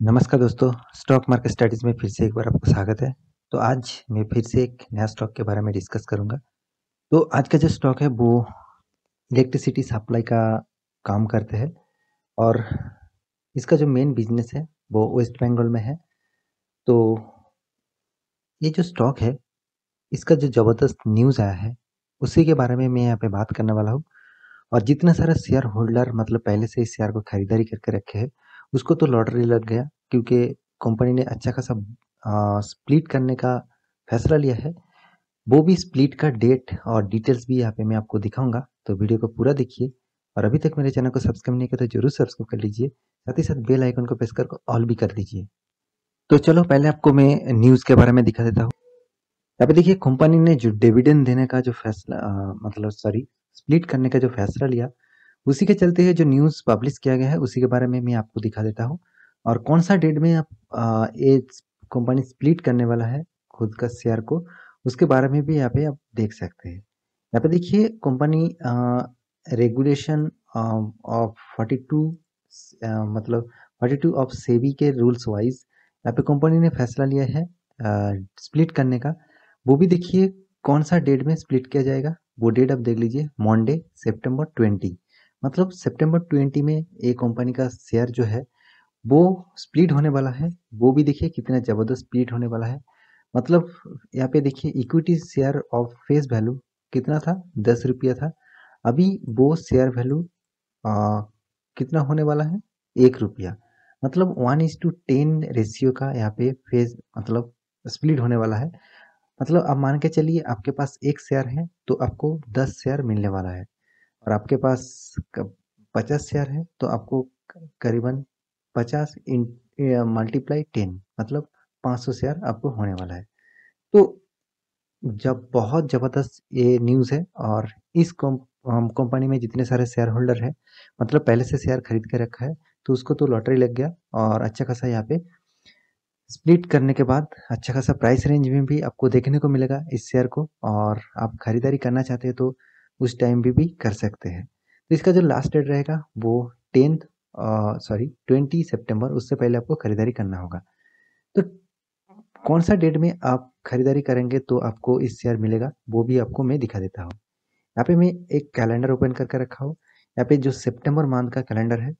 नमस्कार दोस्तों, stock market studies में फिर से एक बार आपका स्वागत है। तो आज मैं फिर से एक नया स्टॉक के बारे में डिस्कस करूँगा। तो आज का जो स्टॉक है, वो इलेक्ट्रिसिटी सप्लाई का काम करते हैं और इसका जो मेन बिज़नेस है, वो वेस्ट बंगाल में है। तो ये जो स्टॉक है, इसका जो ज़बरदस्त न्यूज़ आया है, उसी के बारे में मैं यहाँ पे बात करने वाला हूँ। और जितना सारा शेयर होल्डर मतलब पहले से इस शेयर को खरीदारी करके रखे हैं उसको तो लॉटरी लग गया, क्योंकि कंपनी ने अच्छा खासा स्प्लिट करने का फैसला लिया है। वो भी स्प्लिट का डेट और डिटेल्स भी यहाँ पे मैं आपको दिखाऊँगा तो वीडियो को पूरा देखिए। और अभी तक मेरे चैनल को सब्सक्राइब नहीं किया तो ज़रूर सब्सक्राइब कर लीजिए, साथ ही साथ बेल आइकन को प्रेस कर ऑल भी कर दीजिए। तो चलो, पहले आपको मैं न्यूज़ के बारे में दिखा देता हूँ। यहाँ पे देखिए, कंपनी ने जो डिविडेंड देने का जो फैसला मतलब सॉरी स्प्लिट करने का जो फैसला लिया उसी के चलते है जो न्यूज़ पब्लिश किया गया है, उसी के बारे में मैं आपको दिखा देता हूँ। और कौन सा डेट में आप ये कंपनी स्प्लिट करने वाला है, खुद का शेयर को, उसके बारे में भी यहाँ पे आप देख सकते हैं। यहाँ पे देखिए company regulation of forty two मतलब फोर्टी टू ऑफ़ सेबी के रूल्स वाइज यहाँ पे कंपनी ने फैसला लिया है स्प्लिट करने का। वो भी देखिए, कौन सा डेट में स्प्लिट किया जाएगा? वो डेट आप देख लीजिए मंडे सितंबर ट्वेंटी मतलब सितंबर ट्वेंटी में एक कंपनी का शेयर जो है, वो स्प्लिट होने वाला है। वो भी देखिए कितना ज़बरदस्त स्प्लिट होने वाला है। मतलब यहाँ पे देखिए equity share of face value कितना था? दस रुपया था। अभी वो शेयर वैल्यू कितना होने वाला है? एक रुपया। मतलब one is to ten ratio का यहाँ पे फेस मतलब स्प्लिट होने वाला है। मतलब आप मान के चलिए आपके पास एक शेयर है तो आपको दस शेयर मिलने वाला है। और आपके पास पचास शेयर है तो आपको करीबन पचास इन मल्टीप्लाई टेन मतलब पाँच सौ शेयर आपको होने वाला है। तो जब बहुत ज़बरदस्त ये न्यूज़ है और इस कंपनी में जितने सारे शेयर होल्डर है मतलब पहले से शेयर खरीद के रखा है तो उसको तो लॉटरी लग गया और अच्छा खासा यहाँ पे स्प्लिट करने के बाद अच्छा खासा प्राइस रेंज में भी आपको देखने को मिलेगा इस शेयर को और आप खरीदारी करना चाहते हैं तो उस टाइम भी भी कर सकते हैं। तो इसका जो लास्ट डेट रहेगा, वो टेंथ सॉरी ट्वेंटी सितंबर उससे पहले आपको खरीदारी करना होगा। तो कौन सा डेट में आप खरीदारी करेंगे तो आपको इस शेयर मिलेगा, वो भी आपको मैं दिखा देता हूँ। यहाँ पे मैं एक कैलेंडर ओपन करके रखा हूँ। यहाँ पे जो सितंबर मंथ का कैलेंडर है,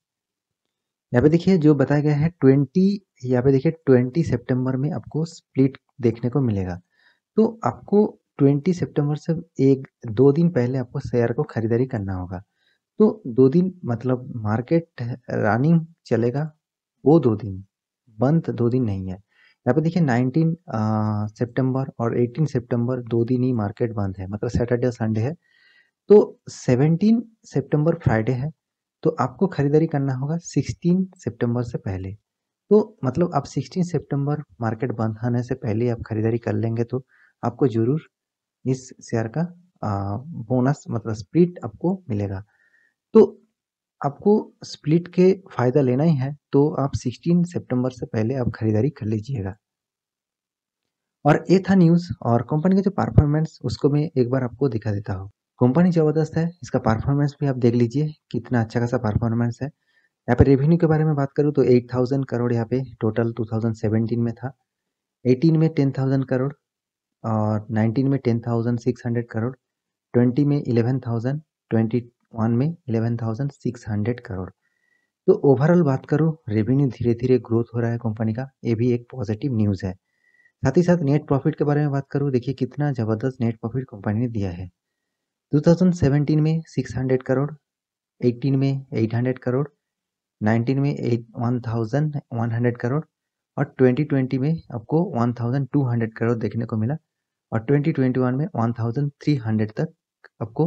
यहाँ पे देखिए जो बताया गया है ट्वेंटी यहाँ पे देखिए ट्वेंटी सितंबर में आपको स्प्लिट देखने को मिलेगा। तो आपको ट्वेंटी सितंबर से एक, दो दिन पहले आपको शेयर को खरीदारी करना होगा। तो दो दिन मतलब मार्केट रनिंग चलेगा, वो दो दिन, बंद दो दिन नहीं है। यहाँ पे देखिए नाइनटीन सितंबर और एटीन सितंबर दो दिन ही मार्केट बंद है मतलब सैटरडे और संडे है। तो सेवनटीन सितंबर फ्राइडे है तो आपको खरीदारी करना होगा सिक्सटीन सितंबर से पहले। तो मतलब आप सिक्सटीन सितंबर मार्केट बंद होने से पहले आप खरीदारी कर लेंगे तो आपको ज़रूर इस शेयर का बोनस मतलब स्प्लिट आपको मिलेगा। तो आपको स्प्लिट के फ़ायदा लेना ही है तो आप 16 सितंबर से पहले आप खरीदारी कर लीजिएगा। और ये था न्यूज़ और कंपनी का जो परफॉर्मेंस उसको मैं एक बार आपको दिखा देता हूँ। कंपनी ज़बरदस्त है, इसका परफॉर्मेंस भी आप देख लीजिए, कितना अच्छा खासा परफॉर्मेंस है। यहाँ पे रेवेन्यू के बारे में बात करूँ तो 8000 करोड़ यहाँ पे टोटल 2017 में था। 18 में 10000 करोड़ और 19 में 10600 करोड़ 20 में 11000 21 में 11600 करोड़। तो ओवरऑल बात करो रेवेन्यू धीरे धीरे ग्रोथ हो रहा है कंपनी का, ये भी एक पॉजिटिव न्यूज़ है। साथ ही साथ नेट प्रॉफिट के बारे में बात करूँ, देखिए कितना ज़बरदस्त नेट प्रॉफिट कंपनी ने दिया है। 2017 में 600 करोड़ 18 में 800 करोड़ 19 में 1100 करोड़ और 2020 में आपको 1200 करोड़ देखने को मिला। और 2021 में 1300 तक आपको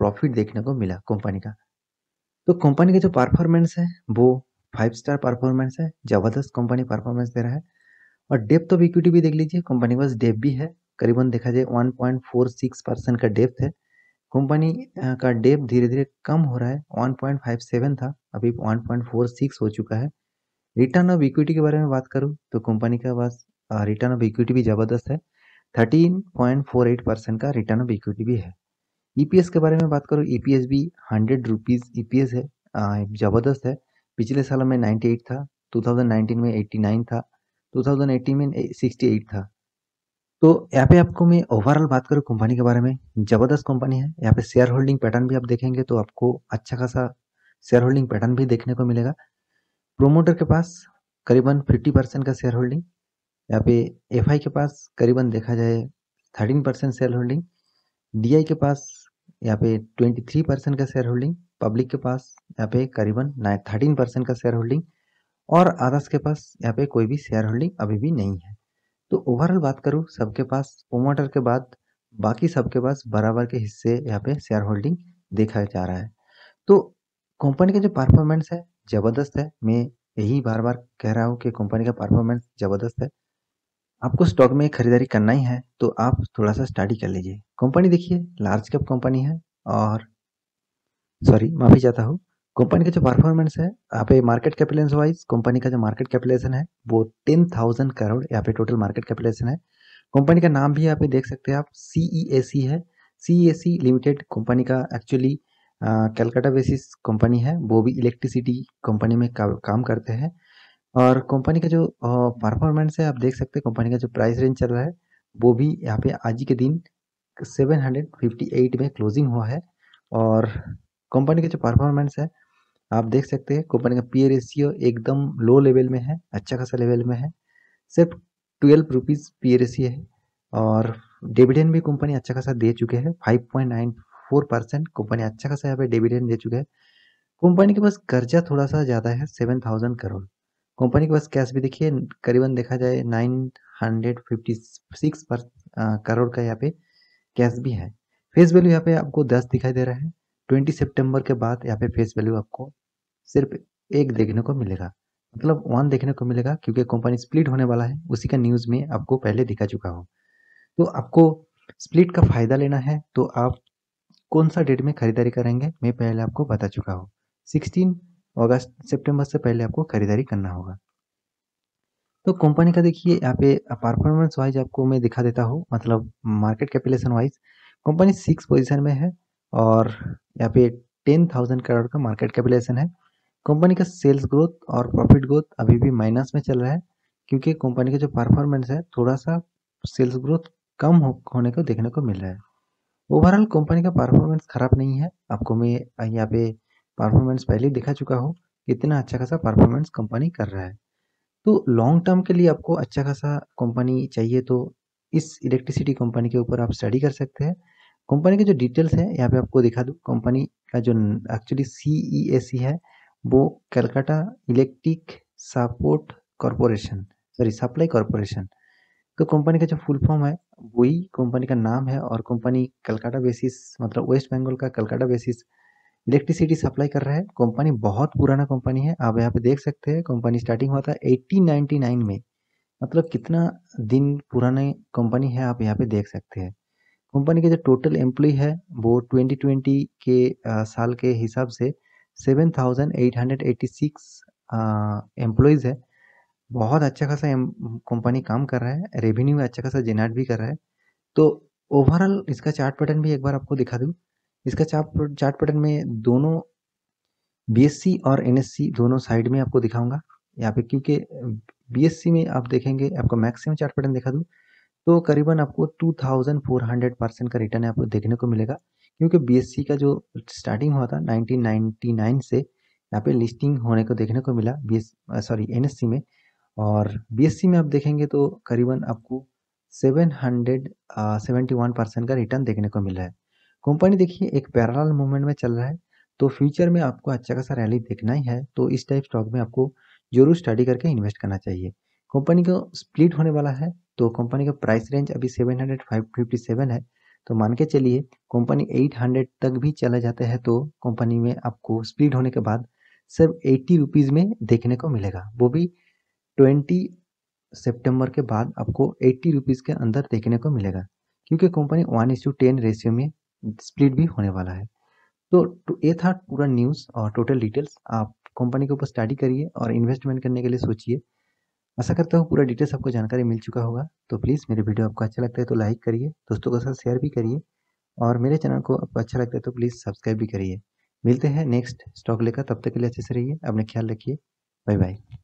प्रॉफिट देखने को मिला कंपनी का। तो कंपनी का जो परफॉर्मेंस है, वो फाइव स्टार परफॉर्मेंस है, ज़बरदस्त कंपनी परफॉर्मेंस दे रहा है। और डेप्थ ऑफ़ इक्विटी भी देख लीजिए कंपनी के पास डेप भी है। करीबन देखा जाए 1.46 परसेंट का डेप्थ है। कंपनी का डेप धीरे धीरे कम हो रहा है। 1.57 था, अभी 1.46 हो चुका है। रिटर्न ऑफ़ इक्विटी के बारे में बात करूँ तो कंपनी के पास रिटर्न ऑफ़ इक्विटी भी ज़बरदस्त है। 13.48 परसेंट का रिटर्न ऑफ़ इक्विटी भी है। ईपीएस के बारे में बात करूँ ईपीएस भी हंड्रेड रुपीज़ ईपीएस है ज़बरदस्त है। पिछले साल में 98 था 2019 में 89 था 2018 में 68 था। तो यहाँ पे आपको मैं ओवरऑल बात करूँ कंपनी के बारे में, ज़बरदस्त कंपनी है। यहाँ पे शेयर होल्डिंग पैटर्न भी आप देखेंगे तो आपको अच्छा खासा शेयर होल्डिंग पैटर्न भी देखने को मिलेगा। प्रोमोटर के पास करीबन 50 परसेंट का शेयर होल्डिंग यहाँ पे एफआई के पास करीबन देखा जाए 13 परसेंट शेयर होल्डिंग डीआई के पास यहाँ पे 23 परसेंट का शेयर होल्डिंग पब्लिक के पास यहाँ पे करीबन नाइन थर्टीन परसेंट का शेयर होल्डिंग और आदर्श के पास यहाँ पे कोई भी शेयर होल्डिंग अभी भी नहीं है। तो ओवरऑल बात करूँ, सबके पास प्रोमोटर के बाद बाकी सबके पास बराबर के हिस्से यहाँ पे शेयर होल्डिंग देखा जा रहा है। तो कंपनी का जो परफॉर्मेंस है, ज़बरदस्त है। मैं यही बार बार कह रहा हूँ कि कंपनी का परफॉर्मेंस ज़बरदस्त है। आपको स्टॉक में खरीदारी करना ही है तो आप थोड़ा सा स्टडी कर लीजिए। कंपनी देखिए लार्ज कैप कंपनी है और सॉरी माफ़ी चाहता हूँ। कंपनी का जो परफॉर्मेंस है यहाँ पे मार्केट कैपिटलेशन वाइज कंपनी का जो मार्केट कैपिटलेशन है वो टेन थाउज़ेंड करोड़ यहाँ पे टोटल मार्केट कैपिटलेशन है। कंपनी का नाम भी यहाँ पे देख सकते हैं आप सी है। सी लिमिटेड कंपनी का एक्चुअली कैलकाटा बेसिस कंपनी है वो भी इलेक्ट्रिसिटी कंपनी में का, काम करते हैं। और कंपनी का जो परफॉर्मेंस है, आप देख सकते हैं, कंपनी का जो प्राइस रेंज चल रहा है, वो भी यहाँ पे आज के दिन 758 में क्लोजिंग हुआ है। और कंपनी का जो परफॉर्मेंस है, आप देख सकते हैं, कंपनी का पी ए रेशियो एकदम लो लेवल में है अच्छा खासा लेवल में है। सिर्फ़ twelve rupees P E ratio है। और डिविडेंड भी कंपनी अच्छा खासा दे चुके हैं five point nine four percent company अच्छा खासा यहाँ पे डिविडेंड दे चुके हैं। कंपनी के पास कर्जा थोड़ा सा ज़्यादा है सेवन थाउज़ेंड करोड़। कंपनी के पास कैश भी देखिए, करीबन देखा जाए नाइन हंड्रेड फिफ्टी सिक्स पर करोड़ का यहाँ पे कैश भी है। फेस वैल्यू यहाँ पे आपको दस दिखाई दे रहा है। ट्वेंटी सितंबर के बाद यहाँ पे फेस वैल्यू आपको सिर्फ़ एक देखने को मिलेगा। मतलब वन देखने को मिलेगा क्योंकि कंपनी स्प्लिट होने वाला है, उसी का न्यूज़ में आपको पहले दिखा चुका हो। तो आपको स्प्लिट का फ़ायदा लेना है तो आप कौन सा डेट में खरीदारी करेंगे, मैं पहले आपको बता चुका हूँ। सिक्सटीन अगस्त सितंबर से पहले आपको खरीदारी करना होगा। तो कंपनी का देखिए यहाँ पे परफॉर्मेंस वाइज आपको मैं दिखा देता हूँ मतलब market capitalisation wise company six position में है और यहाँ पे टेन थाउज़ेंड करोड़ का मार्केट कैपिलेशन है। कंपनी का सेल्स ग्रोथ और प्रॉफिट ग्रोथ अभी भी माइनस में चल रहा है क्योंकि कंपनी का जो परफॉर्मेंस है थोड़ा सा सेल्स ग्रोथ कम हो, होने को देखने को मिल रहा है। ओवरऑल कंपनी का परफॉर्मेंस खराब नहीं है आपको मैं यहाँ पे परफॉर्मेंस पहले दिखा चुका हो इतना अच्छा खासा परफॉर्मेंस कंपनी कर रहा है। तो लॉन्ग टर्म के लिए आपको अच्छा खासा कंपनी चाहिए तो इस इलेक्ट्रिसिटी कंपनी के ऊपर आप स्टडी कर सकते हैं। कंपनी के जो डिटेल्स है, यहाँ पे आपको दिखा दूँ। कंपनी का जो एक्चुअली सी है, वो Calcutta electric support corporation sorry supply corporation तो कंपनी का जो फुल फॉर्म है, वही कंपनी का नाम है और कंपनी कलकत्ता बेसिस मतलब वेस्ट बंगाल का कलकत्ता बेसिस इलेक्ट्रिसिटी सप्लाई कर रहा है। कंपनी बहुत पुराना कंपनी है। आप यहाँ पे देख सकते हैं कंपनी स्टार्टिंग हुआ था 1899 में। मतलब कितना दिन पुराने कंपनी है आप यहाँ पे देख सकते हैं। कंपनी के जो टोटल एम्प्लॉय है वो 2020 के आ, साल के हिसाब से सेवन थाउज़ेंड है। बहुत अच्छा खासा कंपनी काम कर रहा है। रेवेन्यू अच्छा खासा जेनरेट भी कर रहा है। तो ओवरऑल इसका चार्ट पैटर्न भी एक बार आपको दिखा दूँ। इसका चार्ट चार्ट पैटर्न में दोनों बीएससी और एनएससी दोनों साइड में आपको दिखाऊँगा। यहाँ पे क्योंकि बीएससी में आप देखेंगे, आपको मैक्सिमम चार्ट पैटर्न दिखा दूँ तो करीबन आपको 2400 परसेंट का रिटर्न आपको देखने को मिलेगा। क्योंकि बीएससी का जो स्टार्टिंग हुआ था 1999 से, यहाँ पे लिस्टिंग होने को देखने को मिला बी सॉरी एनएससी में। और बीएससी में आप देखेंगे तो करीबन आपको 771 परसेंट का रिटर्न देखने को मिला है। कंपनी देखिए, एक पैरल मूवमेंट में चल रहा है तो फ्यूचर में आपको अच्छा खासा रैली देखना ही है तो इस टाइप स्टॉक में आपको ज़रूर स्टडी करके इन्वेस्ट करना चाहिए। कंपनी को स्प्लिट होने वाला है तो कंपनी का प्राइस रेंज अभी seven hundred, five fifty seven है तो मान के चलिए, कंपनी एट हंड्रेड तक भी चले जाते हैं तो कंपनी में आपको स्प्लिट होने के बाद सिर्फ़ एट्टी रुपीज़ में देखने को मिलेगा। वो भी ट्वेंटी सितंबर के बाद आपको एट्टी रुपीज़ के अंदर देखने को मिलेगा, क्योंकि company one is to ten ratio में स्प्लिट भी होने वाला है। तो, ये था पूरा न्यूज़ और टोटल डिटेल्स आप कंपनी के ऊपर स्टडी करिए और इन्वेस्टमेंट करने के लिए सोचिए। आशा करता हूँ पूरा डिटेल्स आपको जानकारी मिल चुका होगा। तो प्लीज़ मेरे वीडियो आपको अच्छा लगता है तो लाइक करिए दोस्तों के साथ शेयर भी करिए और मेरे चैनल को आपको अच्छा लगता है तो प्लीज़ सब्सक्राइब भी करिए। मिलते हैं नेक्स्ट स्टॉक लेकर तब तक के लिए अच्छे से रहिए अपने ख्याल रखिए। Bye bye